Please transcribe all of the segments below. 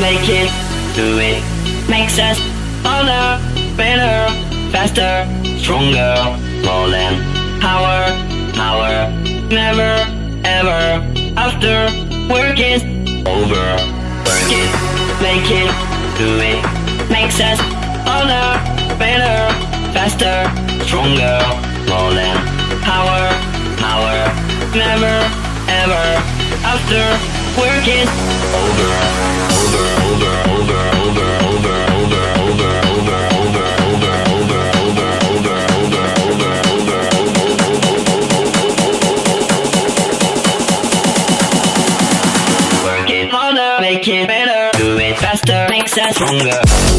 make it, do it, makes us harder, better, faster, stronger, rolling, power, power, never, ever, after, work is over, work it, make it, do it, makes us harder, better, faster, stronger, rolling, power, power, never, ever, after, work is over, Make it better, do it faster, makes us stronger.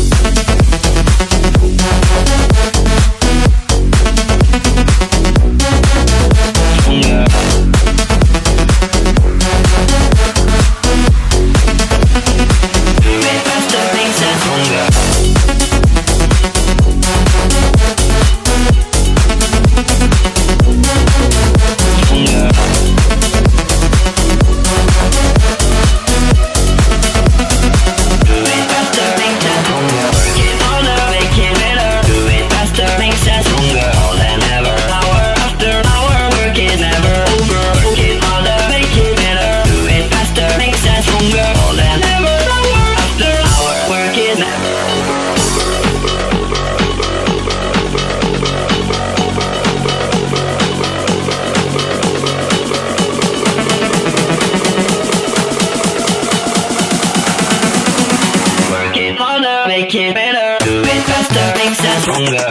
wrong.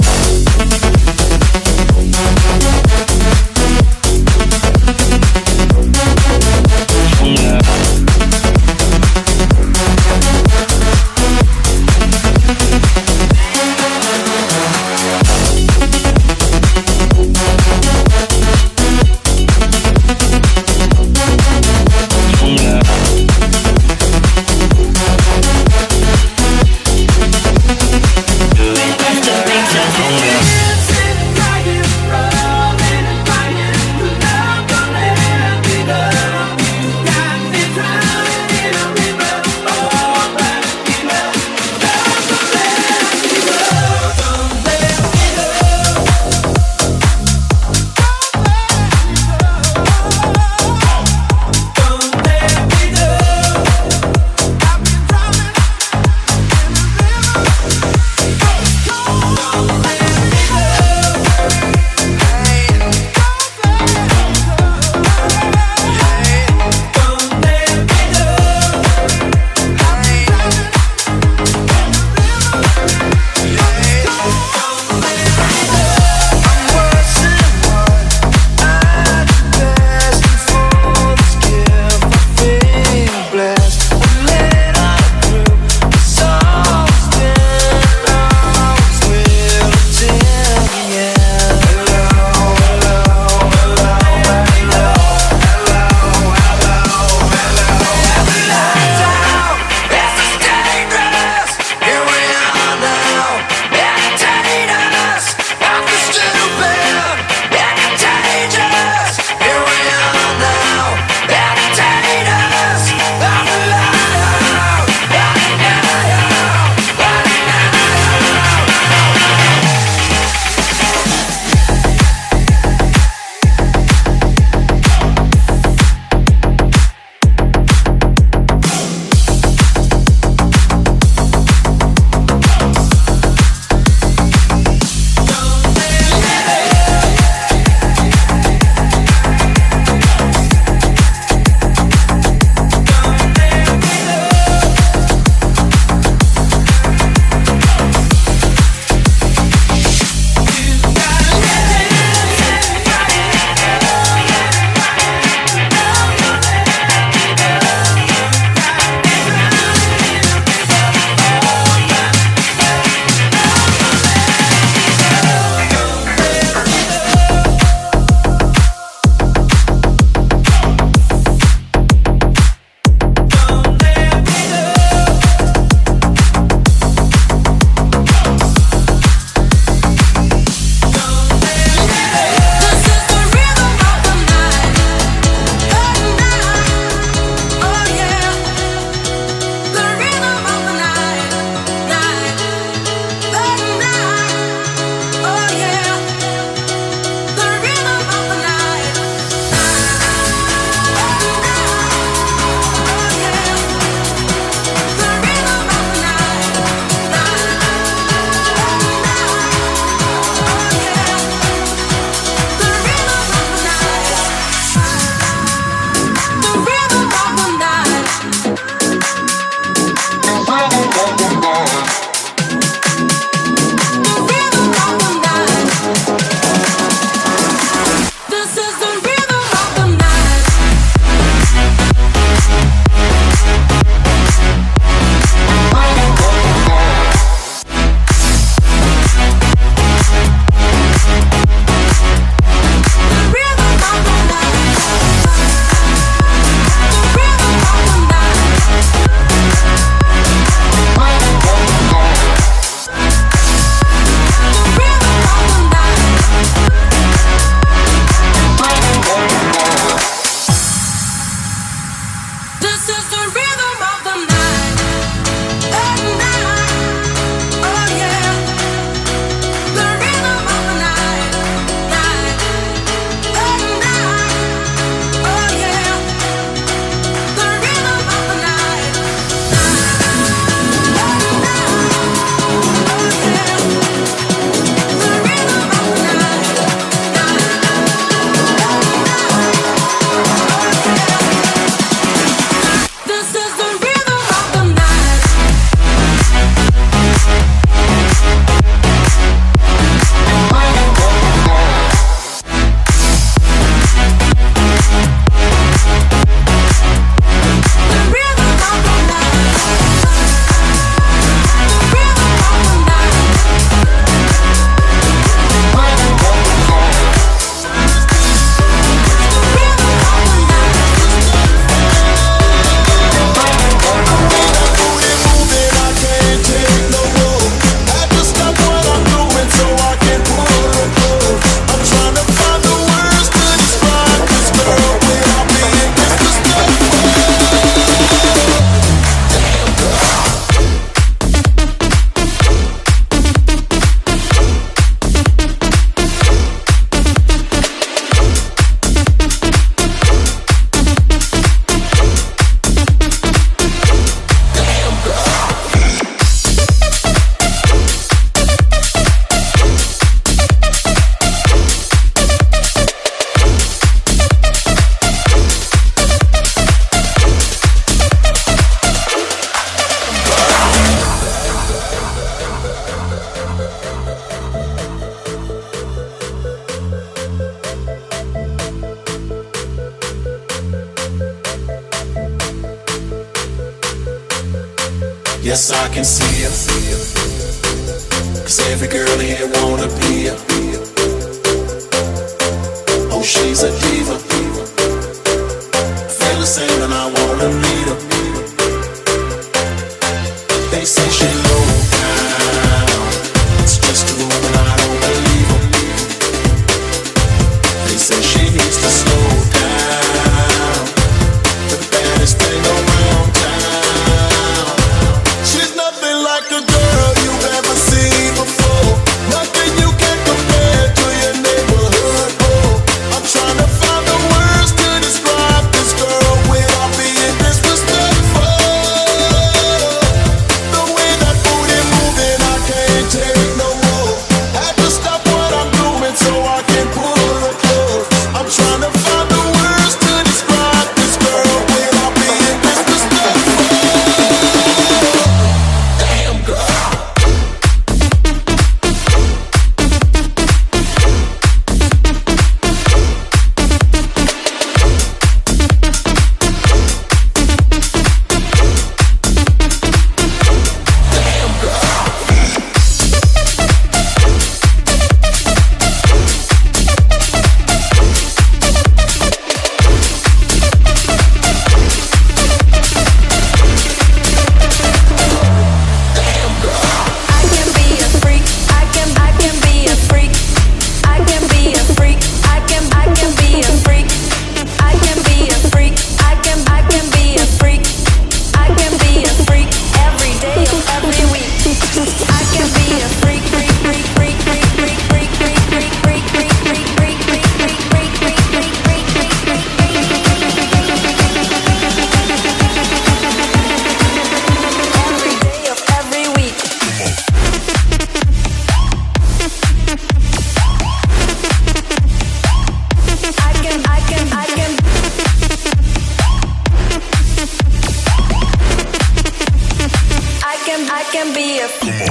Come on.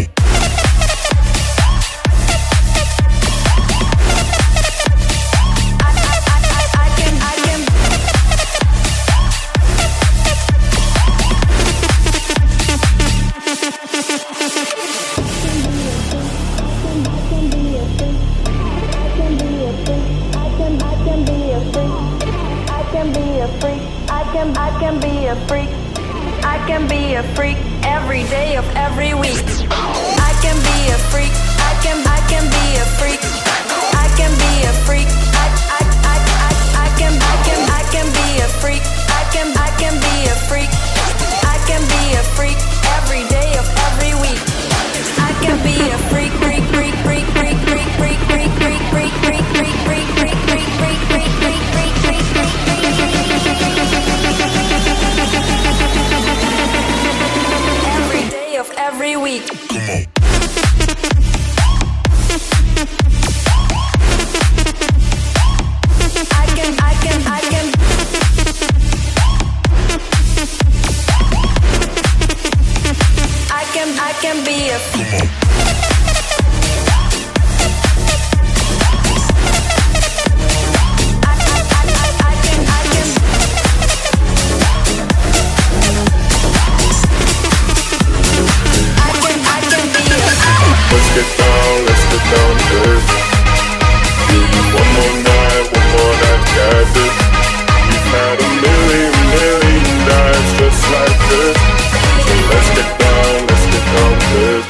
We've had a million, million nights just like this. So let's get down, let's get down with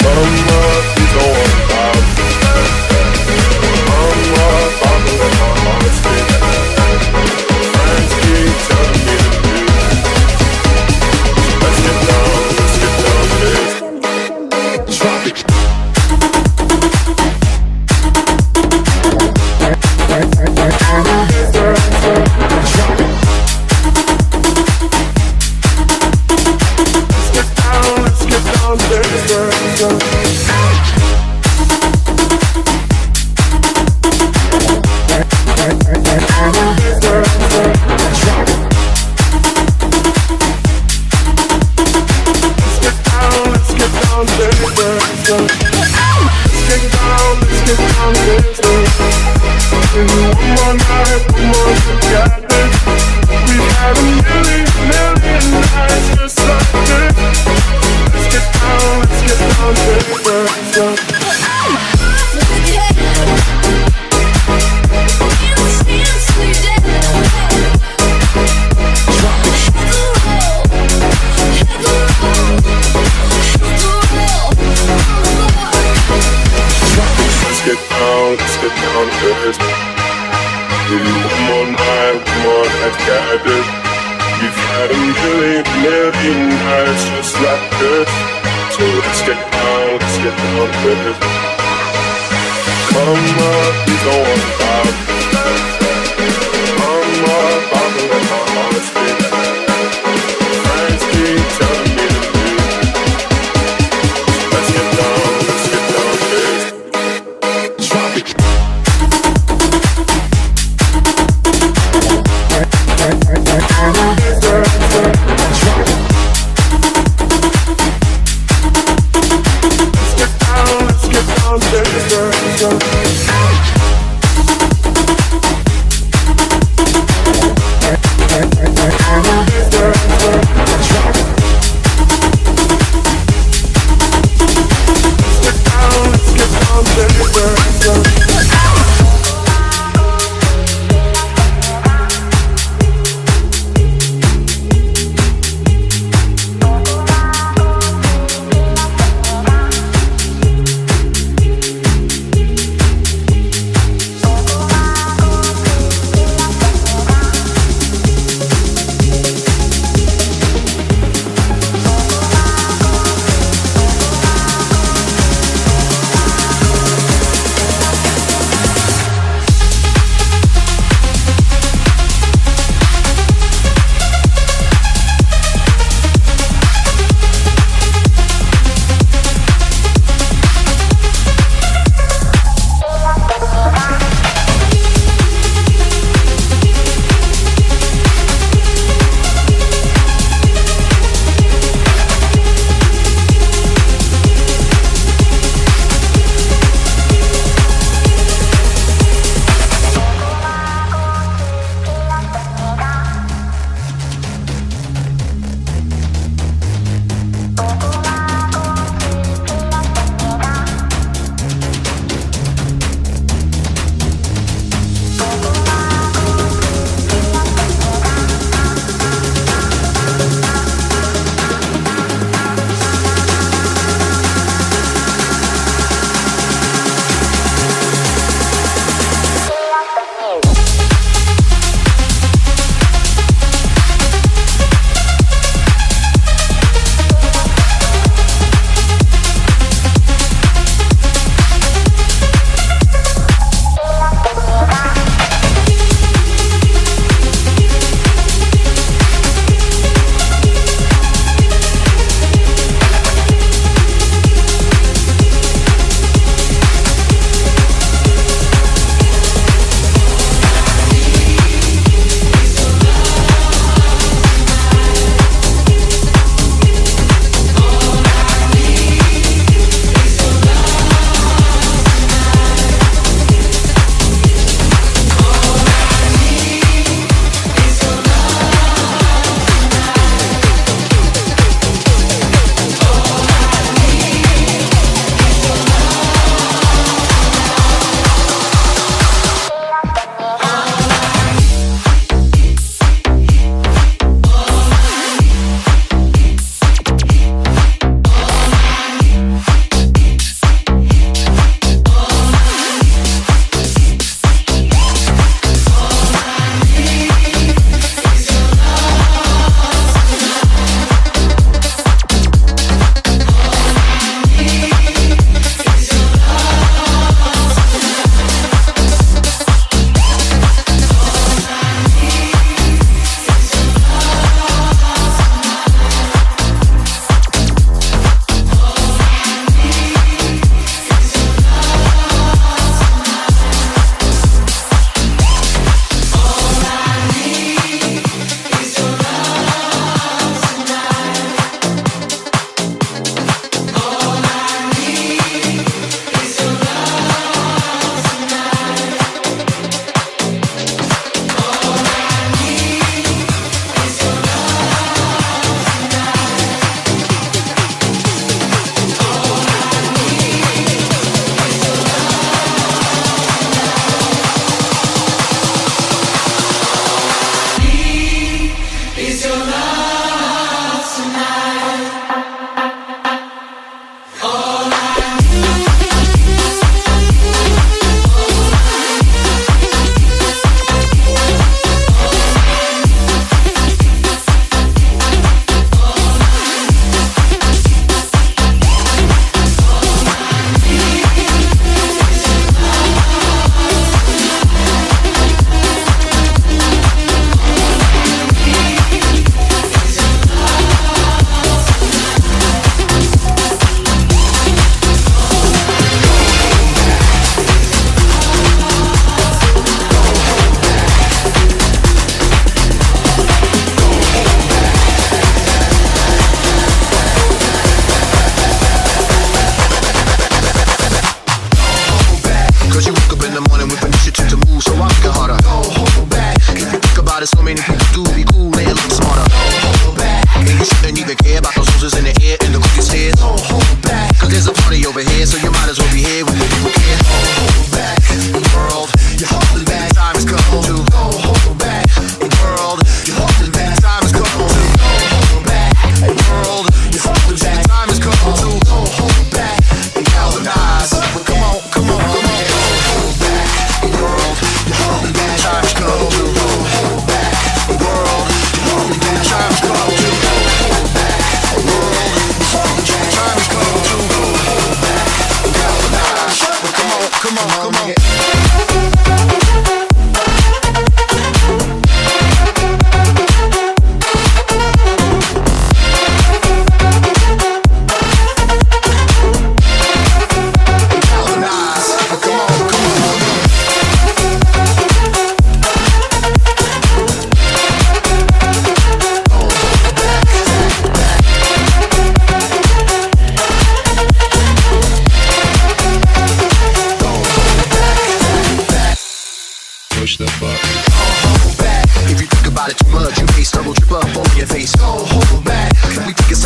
Come on, please to it. Come up, we go on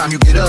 time you get up.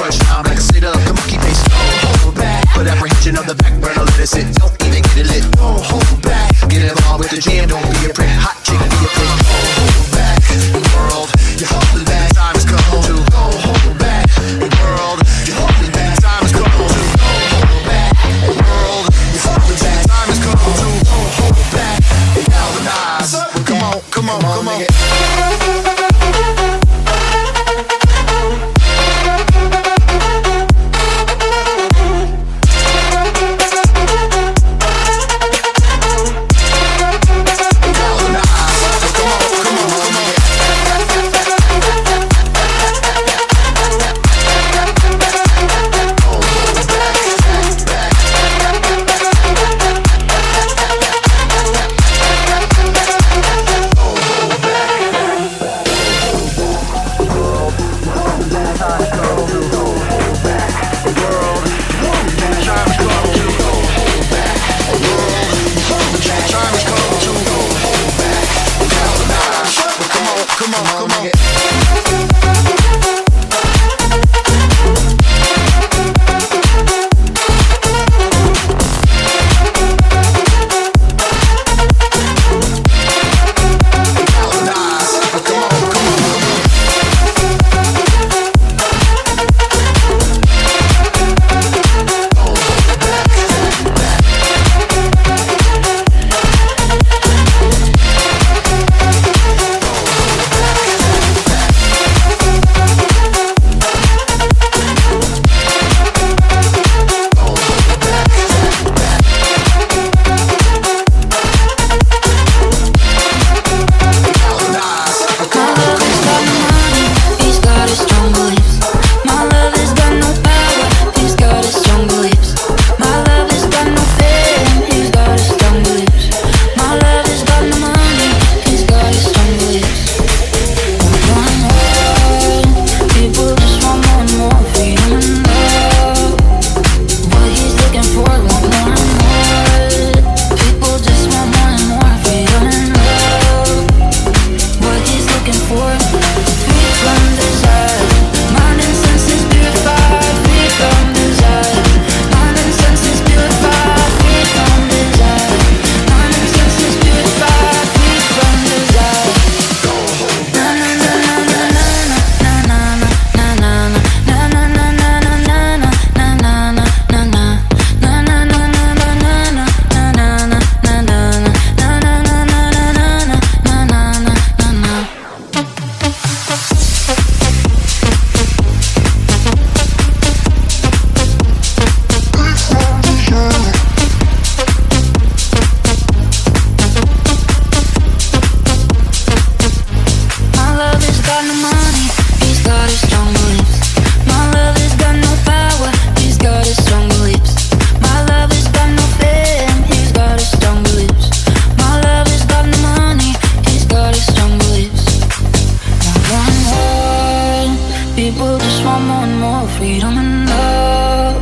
people just want more and more freedom and love.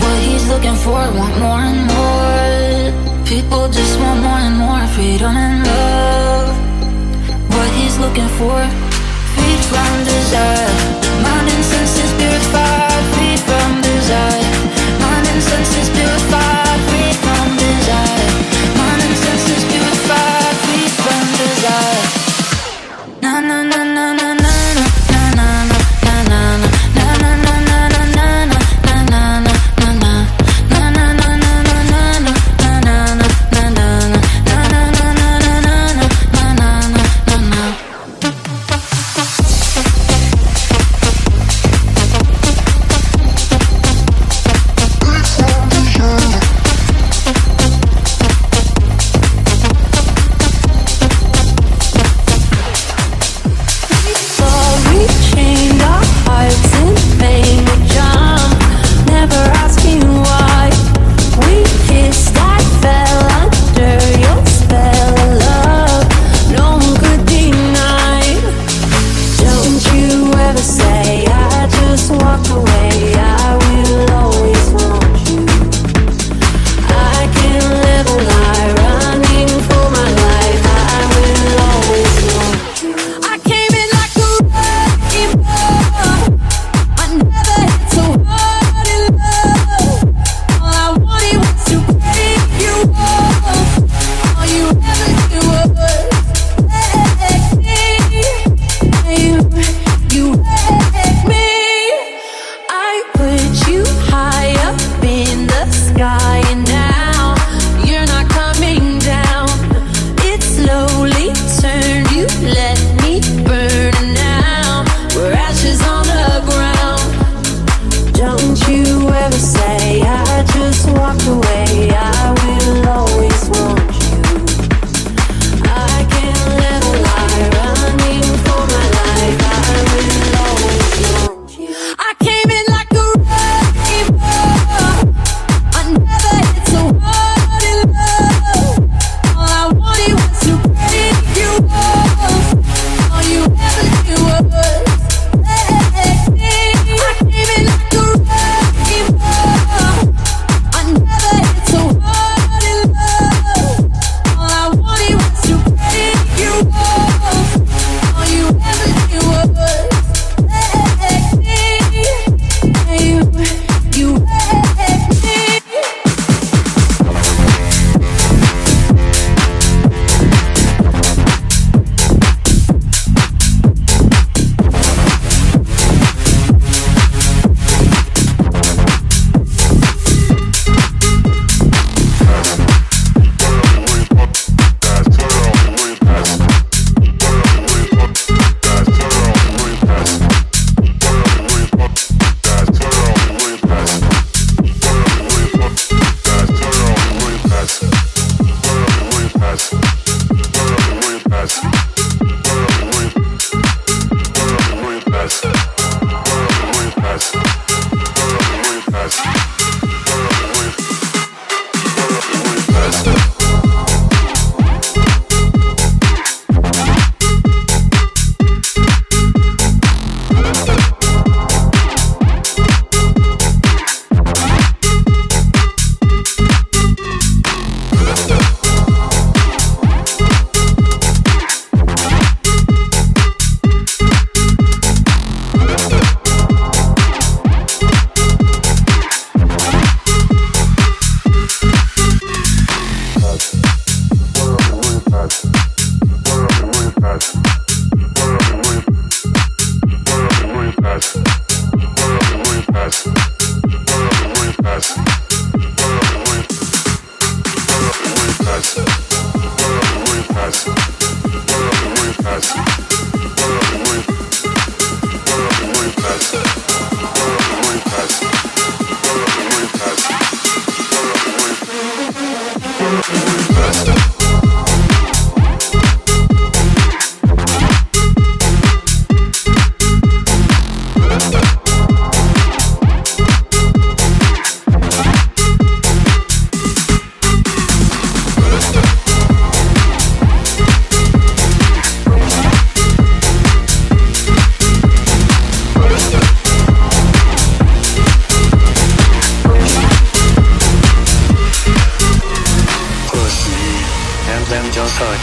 What he's looking for, want more and more. People just want more and more freedom and love. What he's looking for Free from desire. Mind and senses purified Free from desire. Mind and senses purified.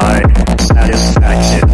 my satisfaction.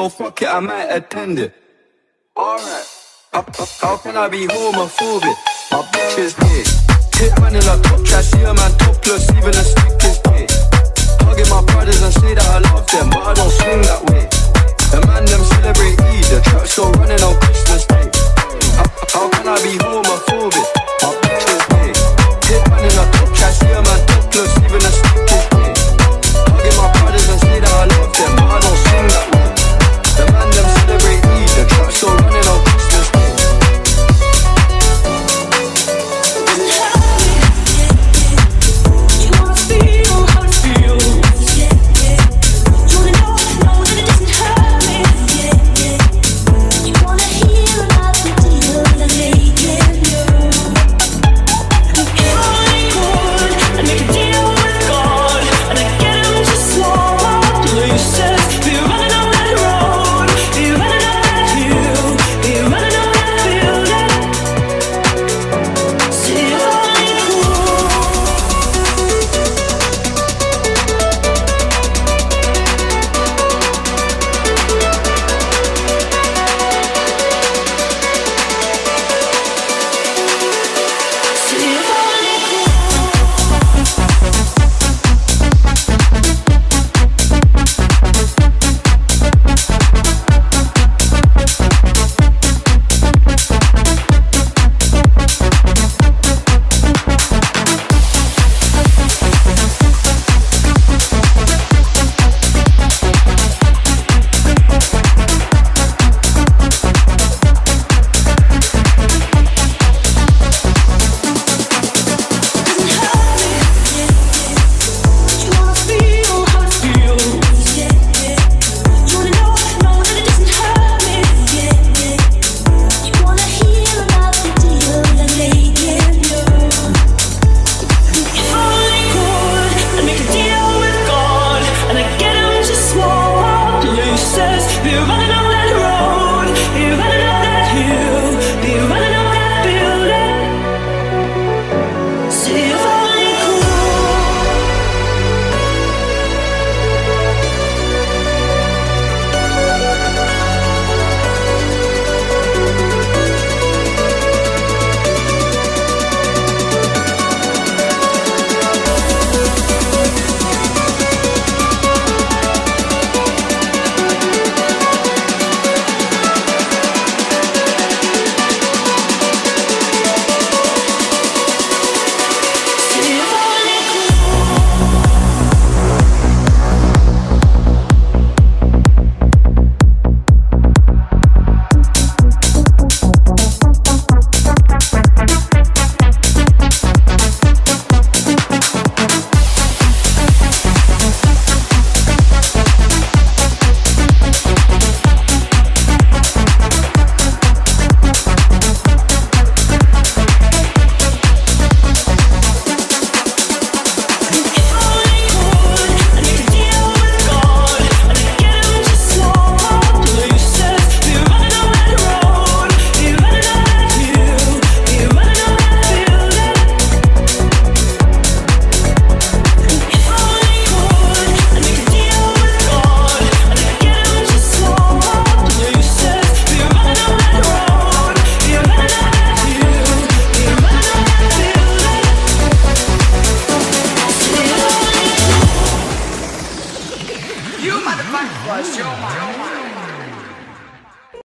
so fuck it, I might attend it. Alright. How can I be homophobic? My bitch is gay. Tip running like top trash, see a man topless, even a stick is gay. Hugging my brothers and say that I love them, but I don't swing that way. The man them celebrate Eid, the track still running on.